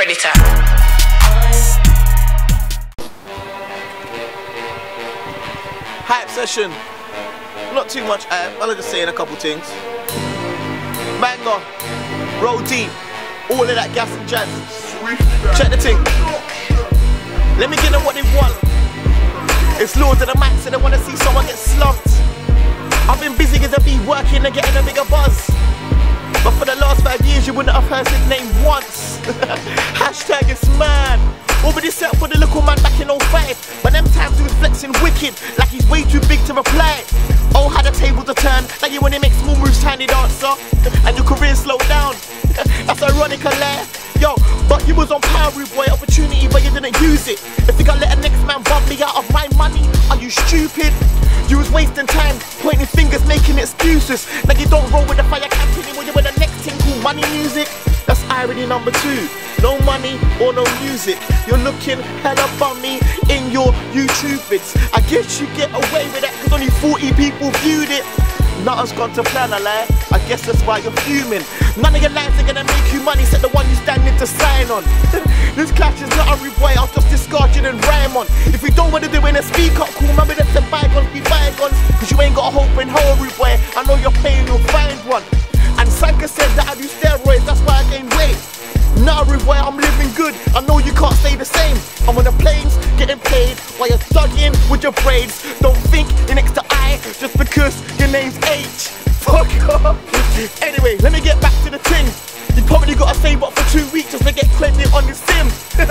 predator. Hype session. Not too much hype. I'm just saying a couple things. Manga, roll deep, all of that gas and jazz. Check the thing. Let me get them what they want. It's Lords of the Mics and they wanna see someone get slumped. I've been busy because I've been working and getting a bigger buzz. But for the last five years you wouldn't have heard his name once. Hashtag it's mad. Already set for the little man back in 05. But them times he was flexing wicked, like he's way too big to reply. Oh, how the tables are turned, like you when they make small moves, tiny dancer. And your career slowed down. That's ironic, eh? Yo, but you was on power boy, opportunity, but you didn't use it. If you got let a next man bump me out of my money, are you stupid? You was wasting time, pointing fingers, making excuses. Like you don't roll with the fire company when you're with the next thing called money music. That's irony number two. No money or no music. You're looking hella bummy in your YouTube vids. I guess you get away with that because only 40 people viewed it. Nothing's gone to plan, I lie. I guess that's why you're fuming. None of your lines are gonna make you money, except the one you standing to sign on. this clash is not a boy, I'll just discard you and rhyme on. If you don't wanna do it, then speak up, cool. Remember that the bygones be bygones. Cause you ain't got a hope in hell, boy. I'm living good. I know you can't stay the same. I'm on the planes, getting paid while you're in with your braids. Don't think you're next to I just because your name's H. Fuck off. Anyway, let me get back to the thing. You probably gotta save up for two weeks just to get credit on this sim.